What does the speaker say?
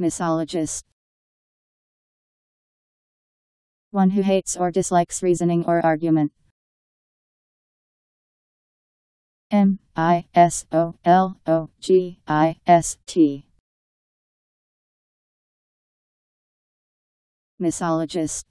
Misologist. One who hates or dislikes reasoning or argument. M I S O L O G I S T. Misologist.